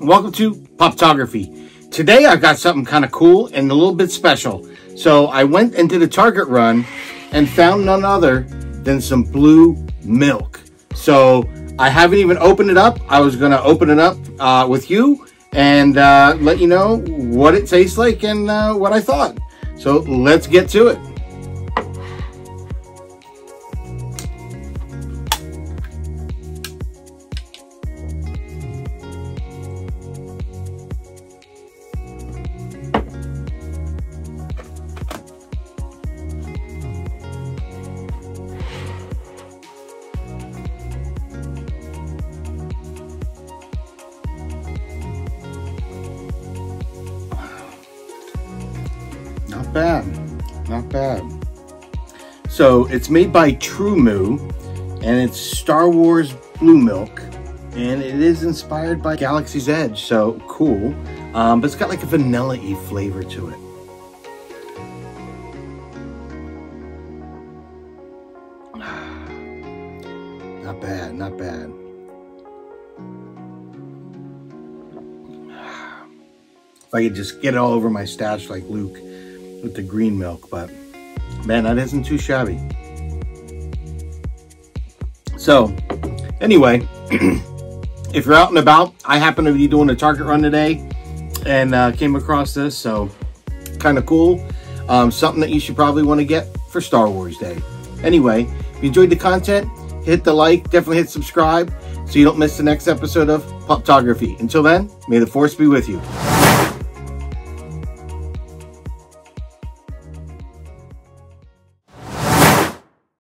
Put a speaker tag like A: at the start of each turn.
A: welcome to Poptography. Today I've got something kind of cool and a little bit special. So I went into the Target run and found none other than some blue milk. So I haven't even opened it up. I was going to open it up uh, with you and uh, let you know what it tastes like and uh, what I thought. So let's get to it. Not bad. Not bad. So it's made by TruMoo, and it's Star Wars Blue Milk and it is inspired by Galaxy's Edge. So cool. Um, but it's got like a vanilla-y flavor to it. Not bad, not bad. If I could just get it all over my stash like Luke with the green milk, but man, that isn't too shabby. So, anyway, if you're out and about, I happen to be doing a Target run today and uh, came across this, so kind of cool. Um, something that you should probably want to get for Star Wars Day. Anyway, if you enjoyed the content, hit the like, definitely hit subscribe so you don't miss the next episode of Poptography. Until then, may the force be with you.